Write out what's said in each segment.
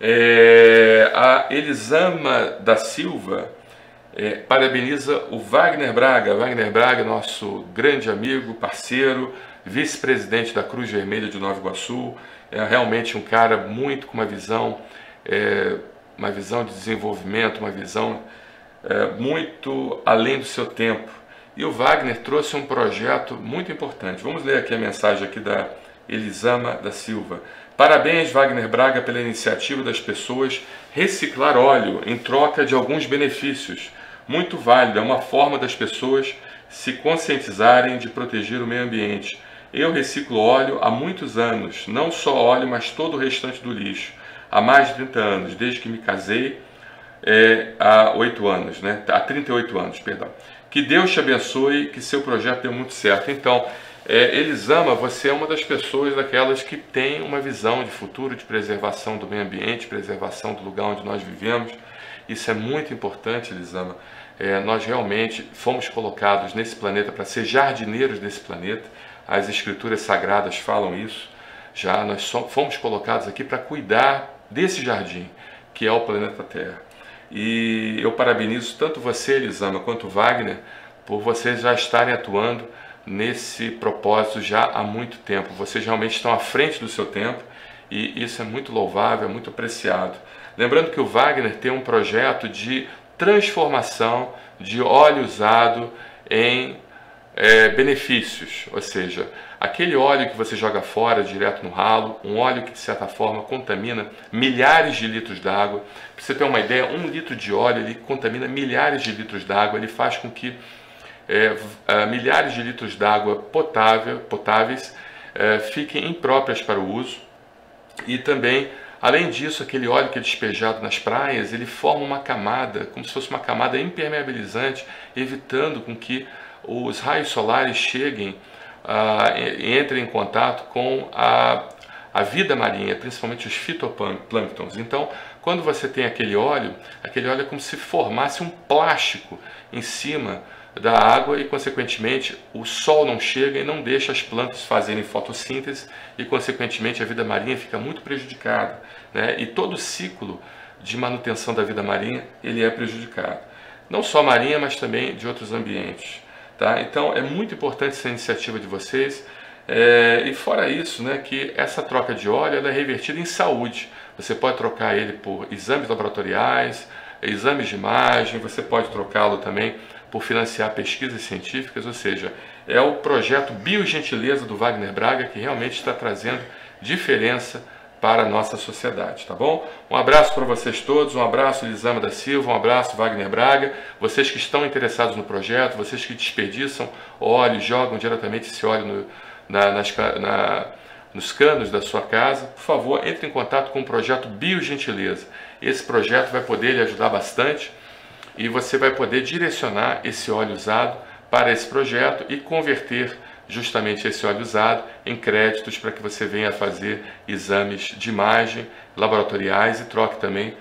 É, a Elisama da Silva é, parabeniza o Wagner Braga. Wagner Braga, nosso grande amigo, parceiro, vice-presidente da Cruz Vermelha de Nova Iguaçu. É realmente um cara muito com uma visão, é, uma visão de desenvolvimento, uma visão é, muito além do seu tempo. E o Wagner trouxe um projeto muito importante. Vamos ler aqui a mensagem aqui da Elisama da Silva. Parabéns, Wagner Braga, pela iniciativa das pessoas reciclar óleo em troca de alguns benefícios. Muito válido, é uma forma das pessoas se conscientizarem de proteger o meio ambiente. Eu reciclo óleo há muitos anos, não só óleo, mas todo o restante do lixo. Há mais de 30 anos, desde que me casei, é, há 8 anos, né? há 38 anos, perdão. Que Deus te abençoe, que seu projeto dê muito certo. Então, é, Elisama, você é uma das pessoas daquelas que tem uma visão de futuro, de preservação do meio ambiente, preservação do lugar onde nós vivemos. Isso é muito importante, Elisama. É, nós realmente fomos colocados nesse planeta para ser jardineiros desse planeta. As escrituras sagradas falam isso. Já nós fomos colocados aqui para cuidar desse jardim, que é o planeta Terra. E eu parabenizo tanto você, Elisama, quanto Wagner, por vocês já estarem atuando nesse propósito já há muito tempo. Vocês realmente estão à frente do seu tempo e isso é muito louvável, é muito apreciado. Lembrando que o Wagner tem um projeto de transformação de óleo usado em é, benefícios, ou seja, aquele óleo que você joga fora direto no ralo, um óleo que de certa forma contamina milhares de litros d'água. Para você ter uma ideia, um litro de óleo ele contamina milhares de litros d'água, ele faz com que é, é, milhares de litros d'água potável, potáveis é, fiquem impróprias para o uso e também Além disso, aquele óleo que é despejado nas praias, ele forma uma camada, como se fosse uma camada impermeabilizante, evitando com que os raios solares cheguem, ah, entrem em contato com a, a vida marinha, principalmente os fitoplânctons. Então, quando você tem aquele óleo, aquele óleo é como se formasse um plástico em cima da água e, consequentemente, o sol não chega e não deixa as plantas fazerem fotossíntese e, consequentemente, a vida marinha fica muito prejudicada. Né? E todo o ciclo de manutenção da vida marinha ele é prejudicado. Não só marinha, mas também de outros ambientes. Tá? Então, é muito importante essa iniciativa de vocês. É, e fora isso, né, que essa troca de óleo é revertida em saúde. Você pode trocar ele por exames laboratoriais, exames de imagem, você pode trocá-lo também por financiar pesquisas científicas, ou seja, é o projeto Biogentileza do Wagner Braga que realmente está trazendo diferença para a nossa sociedade, tá bom? Um abraço para vocês todos, um abraço Elisama da Silva, um abraço Wagner Braga, vocês que estão interessados no projeto, vocês que desperdiçam óleo, jogam diretamente esse óleo no, na, nas, na, nos canos da sua casa, por favor, entre em contato com o projeto Biogentileza. Esse projeto vai poder lhe ajudar bastante e você vai poder direcionar esse óleo usado para esse projeto e converter justamente esse óleo usado em créditos para que você venha fazer exames de imagem laboratoriais e troque também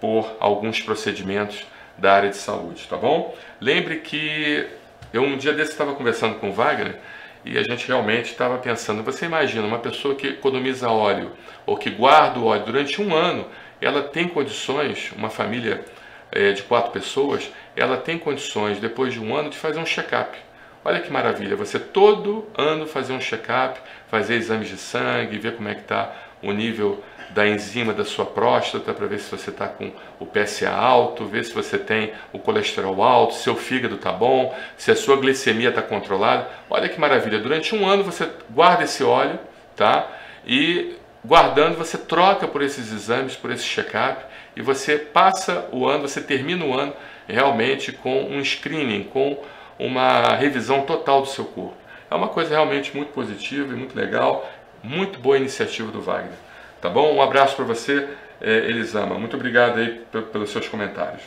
por alguns procedimentos da área de saúde, tá bom? Lembre que eu um dia desse estava conversando com o Wagner e a gente realmente estava pensando, você imagina uma pessoa que economiza óleo ou que guarda o óleo durante um ano, ela tem condições, uma família é, de quatro pessoas, ela tem condições, depois de um ano, de fazer um check-up. Olha que maravilha, você todo ano fazer um check-up, fazer exames de sangue, ver como é que está o nível da enzima da sua próstata para ver se você está com o PSA alto, ver se você tem o colesterol alto, seu fígado está bom, se a sua glicemia está controlada. Olha que maravilha, durante um ano você guarda esse óleo, tá? E guardando, você troca por esses exames, por esse check-up, e você passa o ano, você termina o ano realmente com um screening, com uma revisão total do seu corpo. É uma coisa realmente muito positiva e muito legal, muito boa iniciativa do Wagner. Tá bom? Um abraço para você, eh, Elisama. Muito obrigado aí pelos seus comentários.